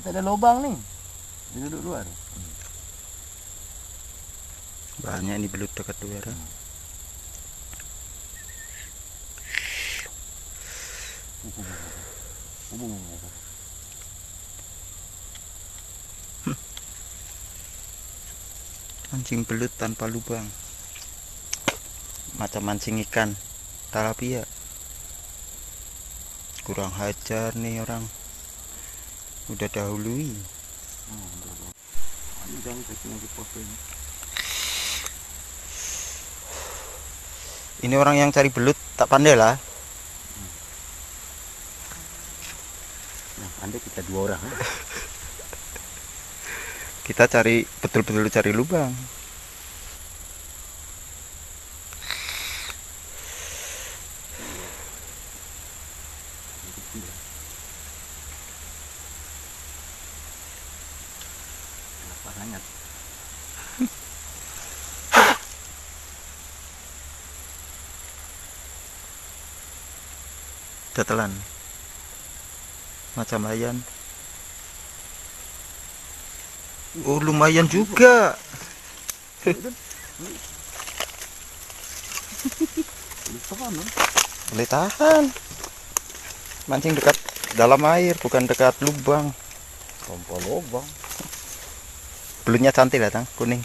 Kita ada lubang nih. Dia duduk luar. Banyak ini belut dekat luar. ya. Hubung. Mancing belut tanpa lubang. Macam mancing ikan talapia. Kurang hajar nih orang. Udah dahului. Ini. Orang yang cari belut tak pandai lah. Nah, andai kita dua orang. Kita cari betul-betul cari lubang. Tetelan. Macam ayam. Oh lumayan juga. Boleh tahan. Mancing dekat dalam air, bukan dekat lubang. Kompol lubang. Belutnya cantik lah, Tang. Kuning.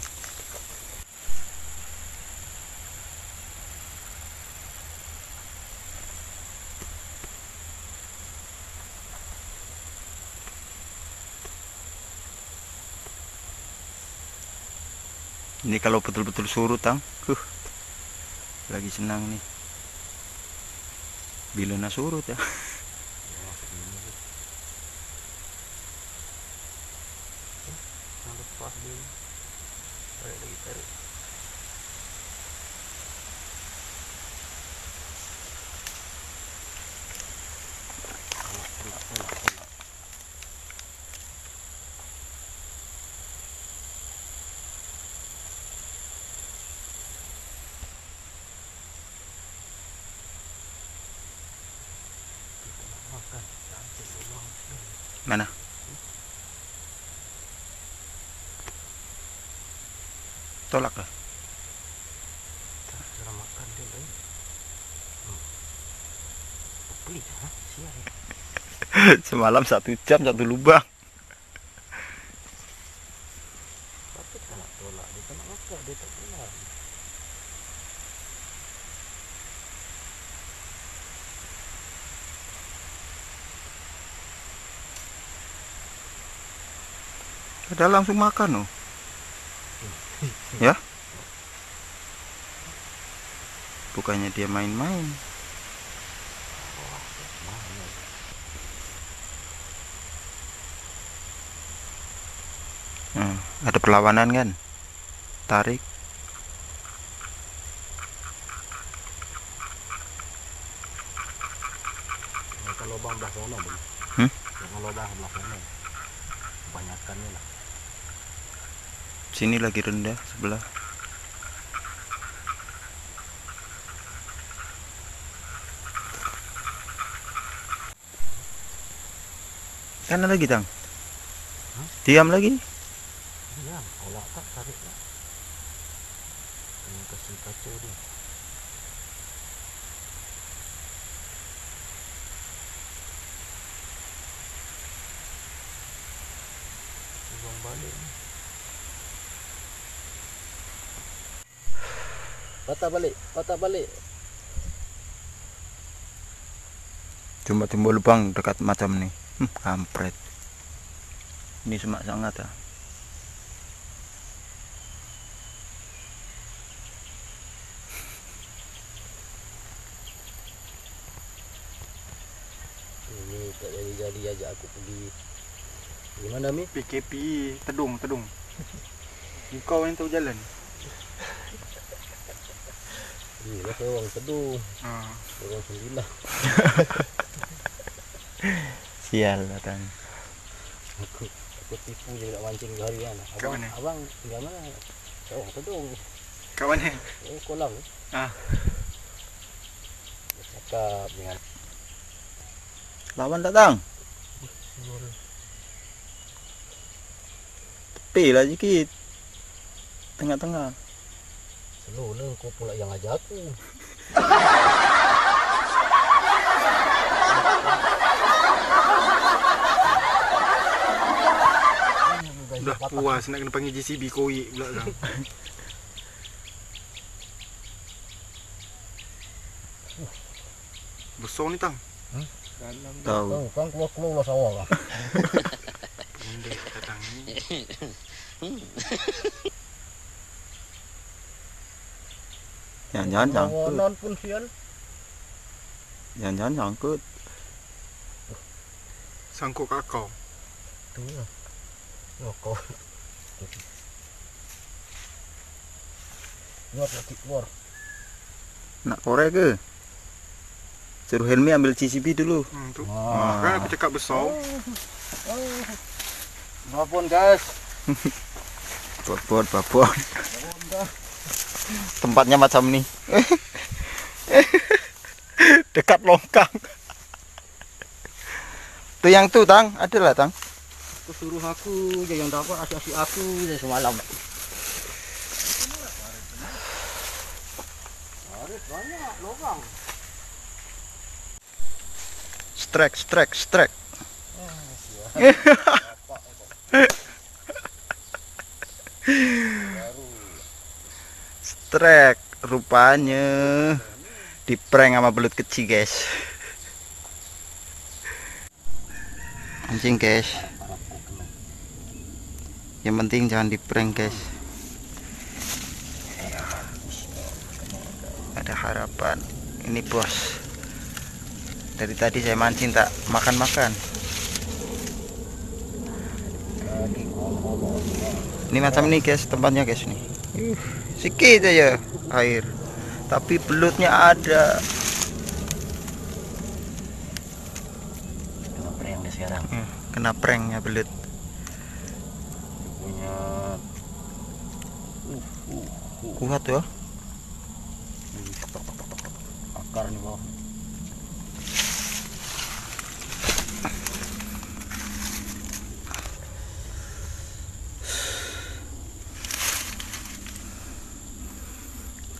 Ini kalau betul-betul surut, Tang. Huh. Lagi senang nih. Bilena surut ya. Lagi tarik. Makan cantik lubang. Mana? Tolak lah. Cara makan dia lain. Hmm. Beli ha? Sial. ya. Semalam satu jam satu lubang. Tapi kita nak tolak dia tak nak makan dia tak tolak. Ada langsung makan oh. Ya? Bukannya dia main-main. Hmm, ada perlawanan kan? Tarik. Makan lubang belah sana beli. Hmm? Makan lubang belah sana. Kebanyakan ni lah. Sini lagi rendah sebelah. Kanan lagi, Tang. Hah? Diam lagi. Ya, kalau tak tarik lah. Ini kasih kacau dia. Lubang balik ni. Patah balik, patah balik. Cuma timbul lubang dekat macam nih. Hmm, kampret. Ini semak sangat ah. Ini tak jadi-jadi ajak aku pergi. Gimana Mi? PKP Tedung Tedung Kau yang tahu jalan Yelah saya orang teduh ha. Orang sendirilah Sial datang Aku aku tipu je nak mancing dua hari kan Abang, mana? abang tinggal mana? Saya orang teduh Kat mana? Eh, kolam ha. Dia cakap dengan Lawan datang Tepi lah sikit Tengah-tengah Selalu kau pula yang ajak aku. Udah puas nak kena panggil JCB koi pula kan. Besar ni tang. tahu Tahu kan keluar keluar sawah lah. Pendek kata tang ni. jangan-jangan pun Sangkut kat kau. Tu lah. Oh kau. Keluar lagi keluar. nak korek ke suruh Helmi ambil CCB dulu Hmm. Wah. Kan aku cakap besar. Maafun guys. babon babon tempatnya macam ni dekat longkang. Tuh yang tuh tang. Ada lah tang. Suruh aku je yang dapat asyik-asyik aku je semalam. Banyak lubang. strike strike strike strike rupanya. Di prank sama belut kecil guys. Anjing guys. Yang penting jangan di prank guys. Ada harapan. Ini bos. Dari tadi saya mancing tak makan-makan. Ini macam ini guys tempatnya guys nih sedikit aja air. Tapi belutnya ada. Kenapa yang dia sekarang? Eh, kena pranknya belut. Punya kuat ya. Akar nih bawah.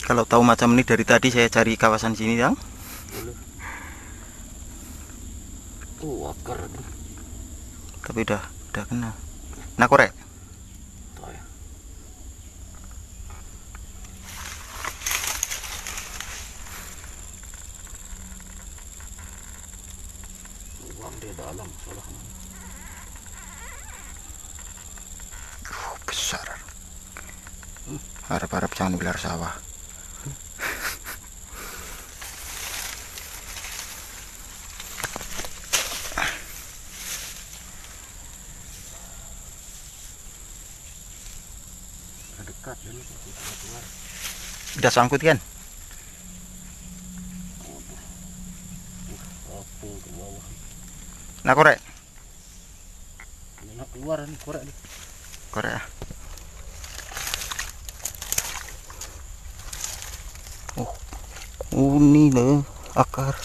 Kalau tahu macam ini dari tadi saya cari kawasan sini yang akar tu. tapi udah udah kena nah korek ya. Dalam. Uh, besar harap-harap jangan ular sawah Dekat ini udah sangkut kan nah korek? Ini nak keluar ni korek ni. korek ah. oh oh ini loh akar.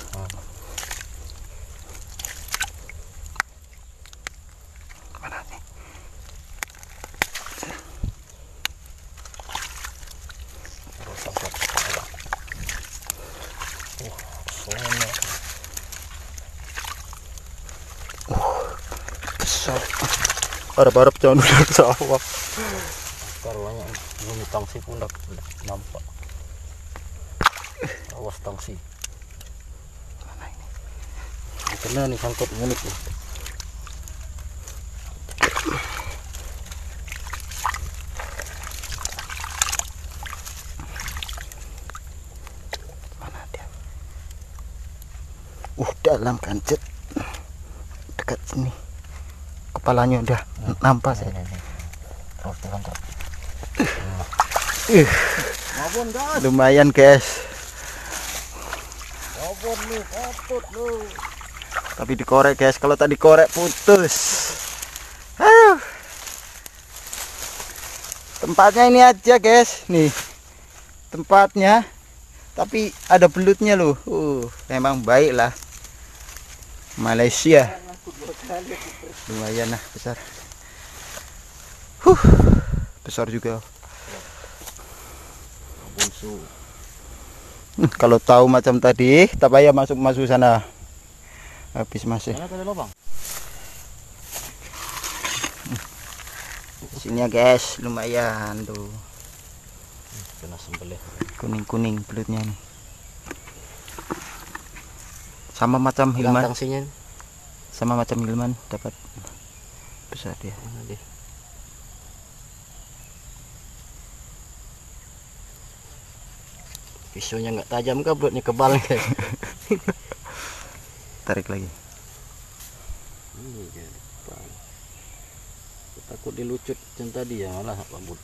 Mana nih Terus sampai kepala. Uh, sono. Besar harap-harap jangan ular sawah Akar banyak belum tangsi pun dah dah nampak. Awas tangsi. mana ini Ini Kena ni sangkut mulut ni. mana dia uh dalam kancet dekat sini kepalanya udah nampak saya Terus terangkat. Ih. Maafun guys. lumayan guys. Tapi dikorek guys. Kalau tadi korek putus. Aduh. tempatnya ini aja guys. Nih. Tempatnya. Tapi ada belutnya loh uh memang baik lah Malaysia lumayan lah besar Huh, besar juga. Hmm, Kalau tahu macam tadi, tak payah masuk-masuk sana. Habis masih. Sini ya guys, lumayan tuh. Kena sembelih. Kuning-kuning belutnya nih. Sama macam sini. Sama macam Hilman dapat besar dia. Mana dia? Pisaunya nggak tajam kah belutnya kebal. Tarik lagi. Ini dia depan. Takut dilucut macam tadi ya malah rambut.